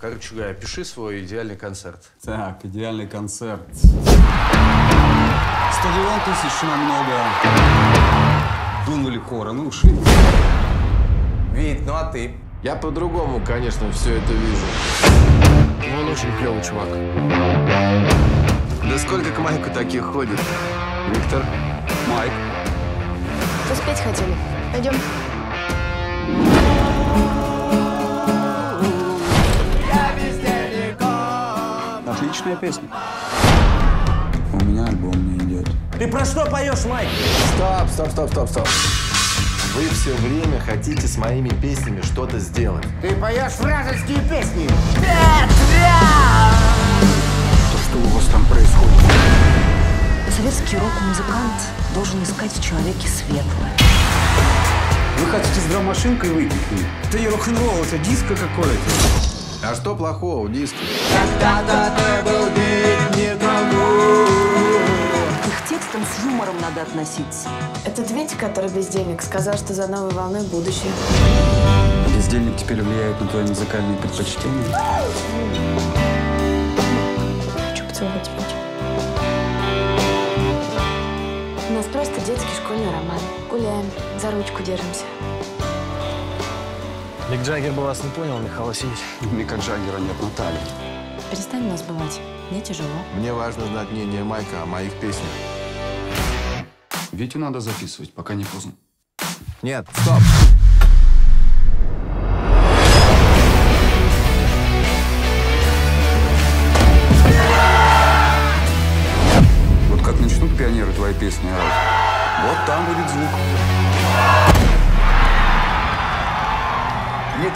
Короче говоря, пиши свой идеальный концерт. Так, идеальный концерт. Стадион тысяч много. Думали хоры, ну ушли. Вит, ну а ты? Я по-другому, конечно, все это вижу. Он очень клевый чувак. Да сколько к Майку таких ходит? Виктор? Майк. Успеть хотели. Пойдем. Отличная песня. У меня альбом не идет. Ты про что поешь, Майк? Стоп, стоп, стоп, стоп, стоп. Вы все время хотите с моими песнями что-то сделать. Ты поешь вражеские песни. То, что у вас там происходит? Советский рок-музыкант должен искать в человеке светлое. Вы хотите с драм-машинкой выйти к ним? Это не рок-н-ролл, это диско какое-то. А что плохого в диске? К их текстам с юмором надо относиться. Этот Витя, который бездельник, сказал, что за новой волной будущее. Бездельник теперь влияет на твои музыкальные предпочтения? Хочу поцеловать Витю. У нас просто детский школьный роман. Гуляем, за ручку держимся. Мик Джаггер бы вас не понял, Михаил Васильевич. Мика Джаггера нет Натальи. Перестань нас бывать. Мне тяжело. Мне важно знать мнение Майка о моих песнях. Витю надо записывать, пока не поздно. Нет, стоп! Вот как начнут пионеры твои песни орать, вот там будет звук.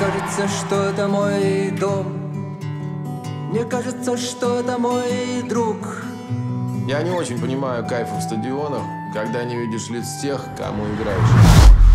Кажется, что это мой дом. Мне кажется, что это мой друг. Я не очень понимаю кайфа в стадионах, когда не видишь лиц тех, кому играешь.